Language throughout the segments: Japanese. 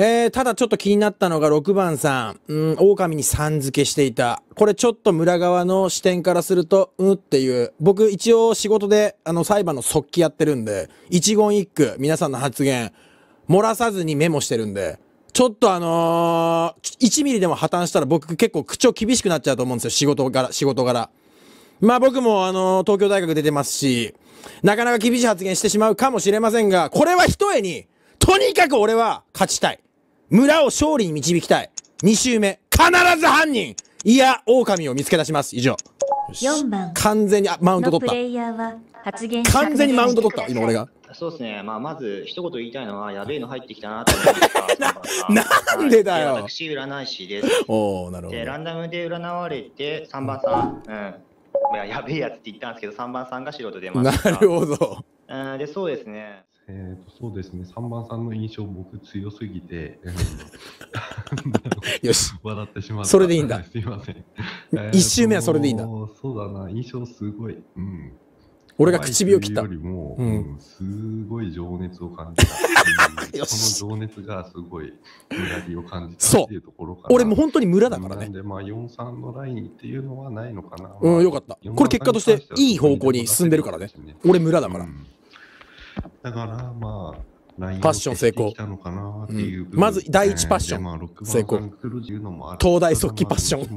えー、ただちょっと気になったのが6番さん、うん、狼にさん付けしていた。これちょっと村側の視点からすると、うんっていう、僕一応仕事であの裁判の速記やってるんで、一言一句皆さんの発言、漏らさずにメモしてるんで、ちょっとあのー、1ミリでも破綻したら僕結構口調厳しくなっちゃうと思うんですよ、仕事柄、仕事柄。まあ僕もあのー、東京大学出てますし、なかなか厳しい発言してしまうかもしれませんが、これは一重に、とにかく俺は勝ちたい。村を勝利に導きたい。2周目、必ず犯人いや、狼を見つけ出します。以上。4番。完全に、あ、マウント取った。完全にマウント取った、今俺が。そうですね、まあ、まず一言言いたいのは、やべえの入ってきたなと思ってな なんでだよ。私、占い師です。おなるほど。で、ランダムで占われて、3番さん、うん。いややべえやつって言ったんですけど、3番さんが素人出ました。なるほど。うん、で、そうですね。えーと、そうですね、3番さんの印象、僕、強すぎて、よし、笑ってしまった。それでいいんだ。すいません。1周目はそれでいいんだ。そうだな、印象すごい。うん。俺が唇を切った。よりも、うん、すごい情熱を感じた。その情熱がすごい村りを感じたっていうところかな。俺も本当に村だからね。なんで、まあ、4-3のラインっていうのはないのかな。うん、よかった。これ結果としていい方向に進んでるからね。俺村だから。うんだから、まあ、パッション成功。うん、まず第一パッション、成功。東大速記パッション。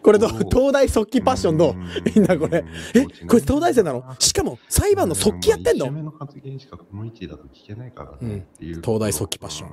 これど東大速記パッションどうみんなこれ。え、これ東大生なの？しかも裁判の速記やってんの、うん、東大速記パッション。